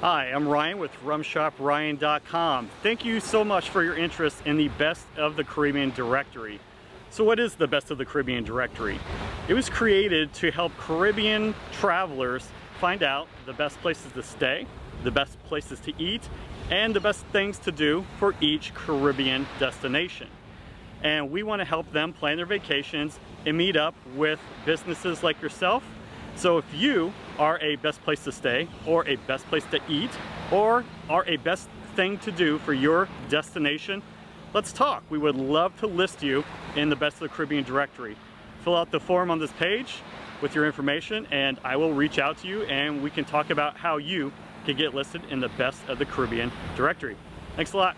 Hi, I'm Ryan with RumShopRyan.com. Thank you so much for your interest in the Best of the Caribbean directory. So what is the Best of the Caribbean directory? It was created to help Caribbean travelers find out the best places to stay, the best places to eat, and the best things to do for each Caribbean destination. And we want to help them plan their vacations and meet up with businesses like yourself so if you are a best place to stay or a best place to eat or are a best thing to do for your destination, let's talk. We would love to list you in the Best of the Caribbean directory. Fill out the form on this page with your information and I will reach out to you and we can talk about how you can get listed in the Best of the Caribbean directory. Thanks a lot.